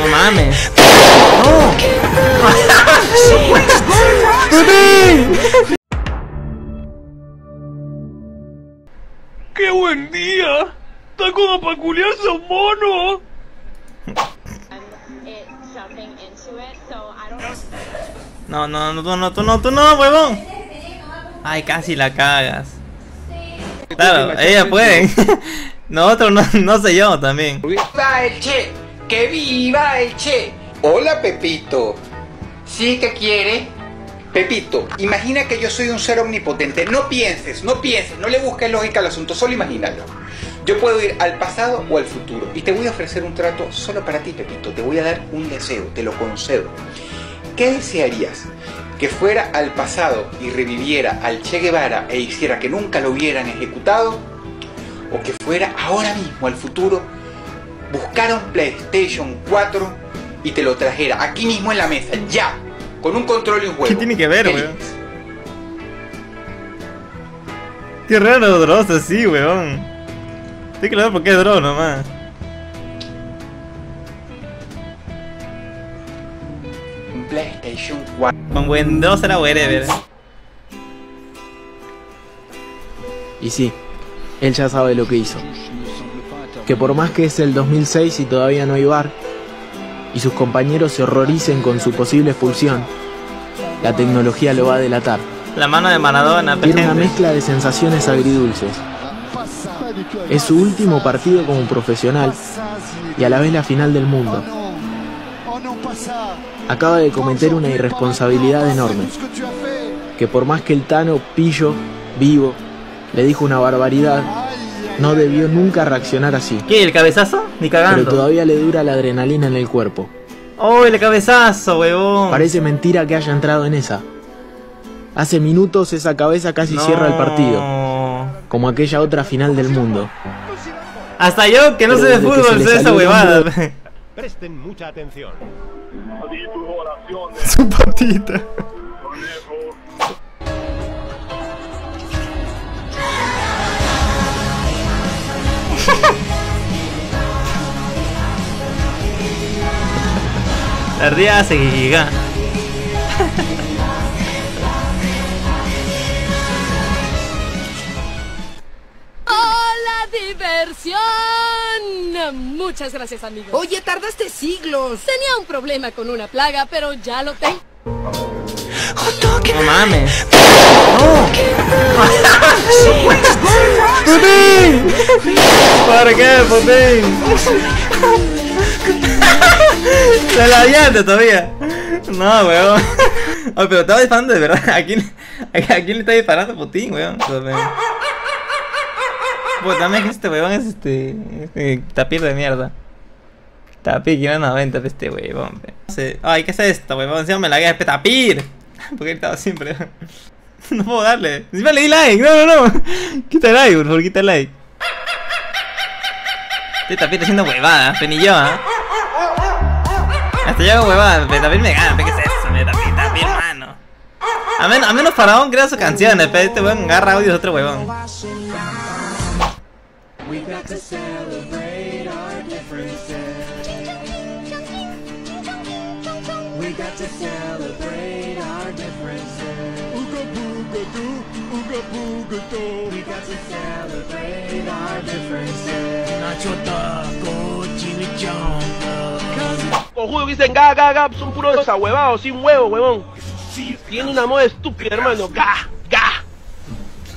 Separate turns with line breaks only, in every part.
No mames.
¡Qué buen día! ¡Está como para culiarse un mono!
No, no, no, tú no, tú no, tú no, huevón. Ay, casi la cagas. Claro, ella puede. Nosotros no, no sé yo también.
¡Que viva el Che! Hola, Pepito. ¿Sí que quiere? Pepito, imagina que yo soy un ser omnipotente. No pienses, no pienses, no le busques lógica al asunto, solo imagínalo. Yo puedo ir al pasado o al futuro y te voy a ofrecer un trato solo para ti, Pepito. Te voy a dar un deseo, te lo concedo. ¿Qué desearías? ¿Que fuera al pasado y reviviera al Che Guevara e hiciera que nunca lo hubieran ejecutado? ¿O que fuera ahora mismo al futuro, buscara un PlayStation 4 y te lo trajera aquí mismo en la mesa, ya, con un control y un juego?
¿Qué tiene que ver, weón? Qué raro Dross así, weón. Tienes que ver por qué es Dross nomás.
Un PlayStation 4.
Con buen Dross era wherever.
Y sí, él ya sabe lo que hizo. Que por más que es el 2006 y todavía no hay bar, y sus compañeros se horroricen con su posible expulsión, la tecnología lo va a delatar.
La mano de Maradona,
Tiene una mezcla de sensaciones agridulces. Es su último partido como profesional y a la vez la final del mundo. Acaba de cometer una irresponsabilidad enorme. Que por más que el Tano, pillo, vivo, le dijo una barbaridad, no debió nunca reaccionar así.
¿Qué? ¿El cabezazo? Ni
Pero
cagando.
todavía le dura la adrenalina en el cuerpo.
¡Oh, el cabezazo, huevón!
Parece mentira que haya entrado en esa. Hace minutos esa cabeza casi
No.
cierra el partido, como aquella otra final del mundo.
Hasta yo, que no
Pero
sé de fútbol, sé esa huevada.
Presten mucha atención.
Su patita. La ardilla se giga.
¡Hola, diversión! Muchas gracias, amigo.
Oye, tardaste siglos.
Tenía un problema con una plaga, pero ya lo tengo.
No mames. ¿Para qué, Putin? La labiante todavía. No, weón. Oye, pero estaba disparando de verdad. ¿A quién, a, le está disparando Putin, weón? Pues también que este weón es este, este tapir de mierda. Tapir, quiero 90 pe, este weón. Ay, ¿qué es esto, weón? Encima me la guía de tapir. Porque él estaba siempre. No puedo darle. Encima le di like. No, no, no. Quita el like, por favor, quita el like. Este tapir está haciendo huevada, pe, ni yo, ¿ah? Hasta yo huevada, pe, tapir me gana, ¿qué es eso? pe, tapir, tapir, mano. A menos, a menos crea sus canciones, pe, este weón agarra audio de otro huevón.
Conjuro que dicen ga, ga, ga, son puros ahuevados, sin huevo, huevón. Tiene una moda estúpida, hermano. Ga, ga.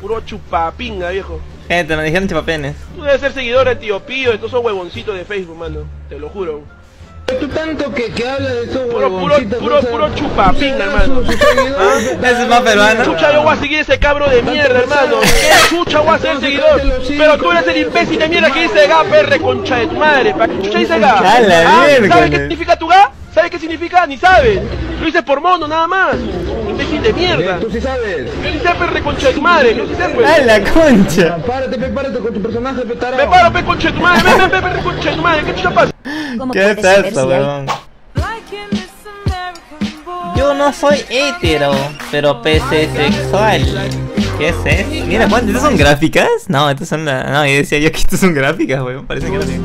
Puro chupapinga, viejo.
Gente, me dijeron chupapenes.
Tú debes ser seguidor de Tío Pío, de todos esos huevoncitos de Facebook, mano. Te lo juro.
Tú tanto que, que habla de esos
Puro, puro, puro, puro chupapinga, hermano.
Ese es más peruano.
Chucha, yo voy a seguir ese cabro de mierda, hermano. ¿Qué chucha voy a ser seguidor? Pero tú eres el imbécil de mierda que dice ga, perre, concha de tu madre. ¿Para qué chucha dice ga?
A la
Ah, ¿Sabes qué significa tu? ¿Sabes qué significa? Ni sabes. Lo dices por mono, nada más. Imbécil de mierda.
Tú sí sabes.
¿Qué dice perre, concha de tu madre? ¿Qué dice, pues?
¡A la concha!
Párate, pe, párate con tu personaje, pe.
Me paro, pe, concha de tu madre. Ven, ven, ven, perre, concha de tu madre. ¿Qué chucha pasa?
¿Qué es esto, weón? Yo no soy hetero, pero pese sexual. ¿Qué es eso? Mira, Juan, ¿estas son gráficas? No, estas son la... No, yo decía yo que estas son gráficas, weón. Parecen gráficas.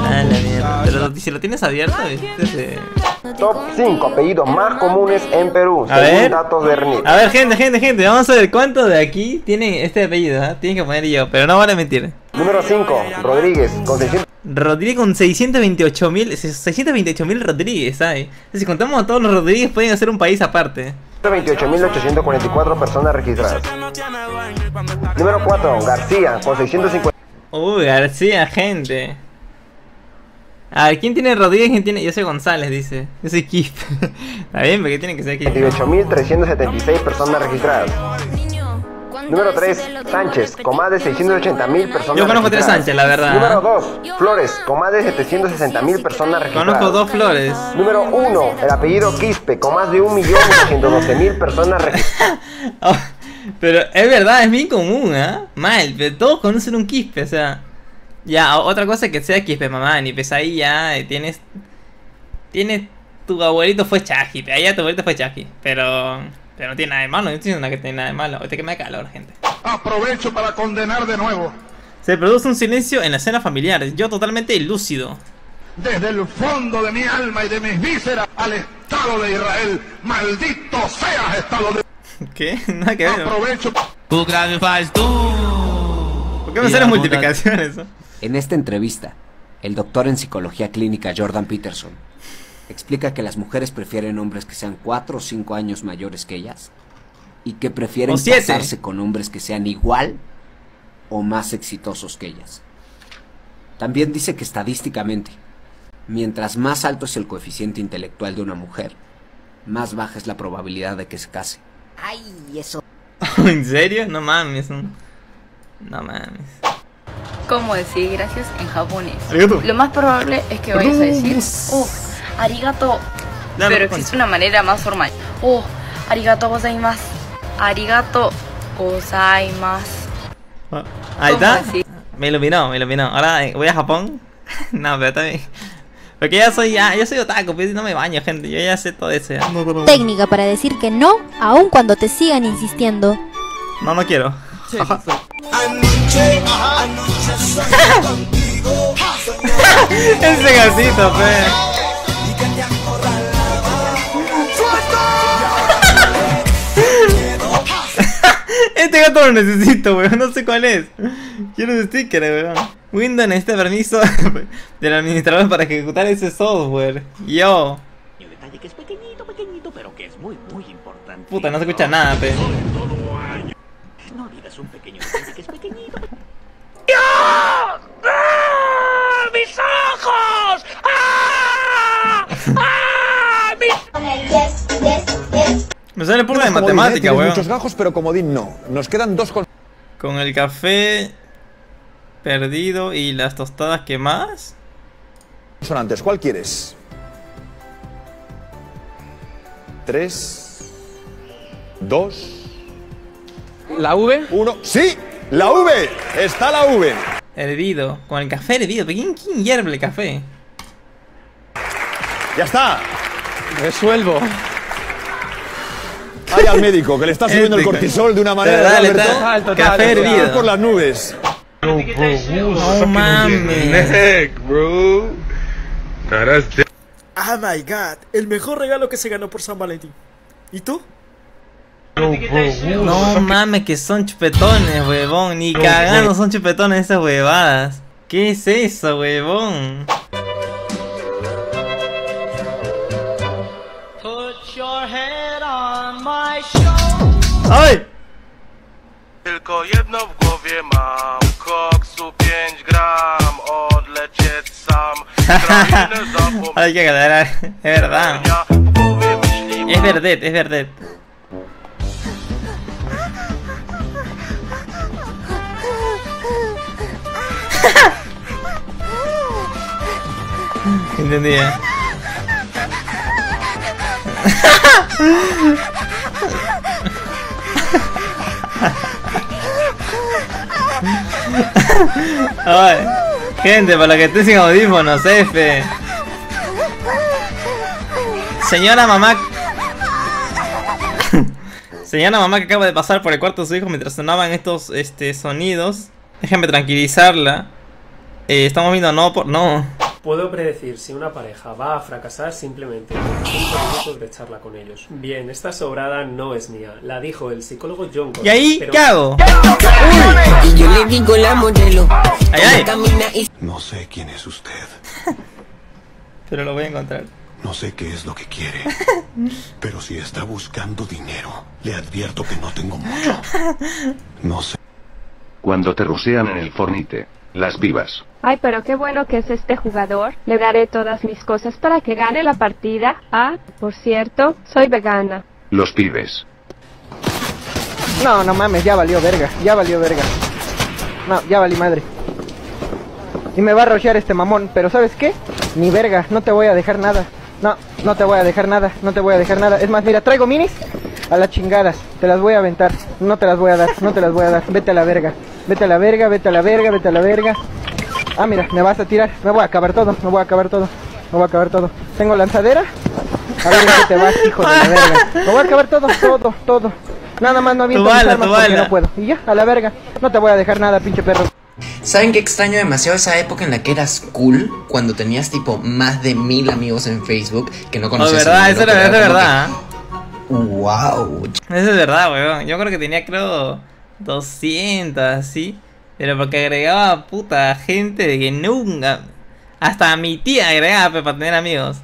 Ah, la mierda. Pero si lo tienes abierto, ¿viste? Se-
Top 5 apellidos más comunes en Perú,
A
según
ver.
datos de.
A ver, gente, gente, gente, vamos a ver cuántos de aquí tienen este apellido, ¿ah? Tienen que poner yo, pero no vale mentir.
Número 5, Rodríguez, con 600
Rodríguez con 628 mil, 628 mil Rodríguez, ¿sabes? Si contamos a todos los Rodríguez pueden hacer un país aparte.
28.844 personas registradas. Número 4, García, con 650.
Uy, García, gente. A ver, ¿quién tiene Rodríguez? ¿Quién tiene? Yo soy González, dice. Yo soy Kip. Está bien, porque tiene que ser Kip.
28.376 personas registradas. Número 3, Sánchez, con más de 680.000 personas
Yo conozco tres. Sánchez, la verdad.
Número 2, Flores, con más de 760.000 personas registradas.
Conozco dos flores.
Número 1, el apellido Quispe, con más de 1.212.000 personas registradas.
Oh, pero es verdad, es bien común, ¿ah? Mal, pero todos conocen un quispe, o sea. Ya, otra cosa es que sea quispe, mamá, ni pues ahí ya eh, tienes. Tienes. Tu abuelito fue Chaji, ahí ya tu abuelito fue Chaji, pero. Pero no tiene nada de malo, no estoy diciendo que tiene nada de malo. Ahorita que me da calor, gente.
Aprovecho para condenar de nuevo,
Se produce un silencio en la escena familiar, yo totalmente lúcido.
desde el fondo de mi alma y de mis vísceras, al Estado de Israel. Maldito seas, Estado de
¿Qué? Nada que ver.
Aprovecho.
¿Por qué me salen multiplicaciones?
En esta entrevista, el doctor en psicología clínica Jordan Peterson explica que las mujeres prefieren hombres que sean 4 o 5 años mayores que ellas y que prefieren casarse con hombres que sean igual o más exitosos que ellas. También dice que estadísticamente, mientras más alto es el coeficiente intelectual de una mujer, más baja es la probabilidad de que se case.
Ay, eso.
¿En serio? No mames. No mames.
¿Cómo decir gracias en japonés?
Arigato.
Lo más probable es que vayas a decir, oh, arigato.
Dale,
Pero
concha.
existe una manera más formal. Oh, arigato gozaimasu. Arigato gozaimasu.
Ah, Ahí
¿Cómo
está. Me iluminó, me iluminó. Ahora eh, voy a Japón. no, pero también. Porque ya soy, ya, yo soy otaku, pues, y no me baño, gente. Yo ya sé todo eso. ya.
Técnica para decir que no, aun cuando te sigan insistiendo.
No, no quiero. Ajá. Ese gasito, fe. Este gato lo necesito, weón. No sé cuál es. Quiero un sticker, weón. Windows necesita permiso del administrador para ejecutar ese software. Yo.
Detalle que es pequeñito, pequeñito, pero que es muy, muy importante.
Puta, no se escucha nada, pe.
No olvides un pequeño detalle que es pequeñito.
¡Ah! ¡Mis ojos! ¡Ah! ¡Ah! ¡Mis...
Me sale puro de matemática, weón.
muchos gajos, pero comodín no. Nos quedan dos con...
Con el café perdido y las tostadas quemadas.
consonantes. ¿Cuál quieres? Tres, dos,
¿La V?
uno. ¡Sí! ¡La V! ¡Está la V!
Hervido. Con el café hervido. ¿Pero ¿Quién, quién hierve el café?
¡Ya está!
Resuelvo.
Vaya al médico, que le está subiendo el cortisol de una manera.
Total,
¿verdad,
está-
Alberto?
café hervido.
por las nubes.
No mames.
Oh my god, el mejor regalo que se ganó por San Valentín. ¿Y tú?
No mames, que son chupetones, huevón. Ni cagando son chupetones esas huevadas. ¿Qué es eso, huevón? ¡Ay!
Tylko jedno w głowie mam Koksu 5 gram Odlecieć sam
Hay que ganar, es verdad. Es verdad, es verdad. Entendía. Ay, gente, para que esté sin audífonos, F. Señora mamá. Señora mamá que acaba de pasar por el cuarto de su hijo mientras sonaban estos este, sonidos. Déjenme tranquilizarla. Eh, estamos viendo no por. No.
Puedo predecir si una pareja va a fracasar simplemente 5 minutos de charla con ellos. Bien, esta sobrada no es mía, la dijo el psicólogo John
¿Y ahí
pero-
qué hago?
Y yo le digo la modelo.
Ay, ay.
No sé quién es usted.
Pero lo voy a encontrar.
No sé qué es lo que quiere. Pero si está buscando dinero, le advierto que no tengo mucho. No sé.
Cuando te rusean en el fornite, las vivas.
Ay, pero qué bueno que es este jugador. Le daré todas mis cosas para que gane la partida. Ah, por cierto, soy vegana.
Los pibes.
No, no mames, ya valió verga, ya valió verga. No, ya valí madre. Y me va a rochear este mamón, pero ¿sabes qué? Ni verga, no te voy a dejar nada. No, no te voy a dejar nada, no te voy a dejar nada. Es más, mira, traigo minis a la chingada. Te las voy a aventar. No te las voy a dar, no te las voy a dar. Vete a la verga. Vete a la verga, vete a la verga, vete a la verga. Ah, mira, me vas a tirar. Me voy a acabar todo, me voy a acabar todo. Me voy a acabar todo. Tengo lanzadera. A ver qué te vas, hijo de la verga. Me voy a acabar todo, todo, todo. Nada más no aviento
Tu
mis
bala,
armas
tu
porque
bala.
no puedo. Y ya, a la verga. No te voy a dejar nada, pinche perro.
¿Saben qué extraño demasiado esa época en la que eras cool? Cuando tenías tipo más de mil amigos en Facebook que no conocías.
verdad,
el
eso era,
como
verdad.
que, Wow.
Eso es verdad, weón. Yo creo que tenía, creo, 200, así. Pero porque agregaba puta gente de que nunca. Hasta a mi tía agregaba para tener amigos.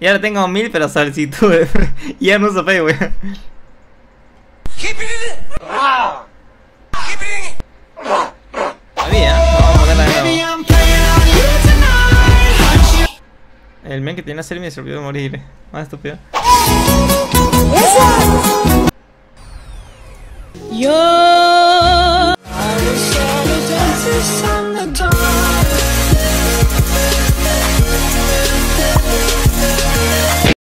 Y ahora tengo mil, pero solicitudes. y ya no uso Facebook. Sabía, vamos a nuevo. El men que tiene una serie me de morir. Más estúpido.
Yo. Dancers on the dancers on the dawn.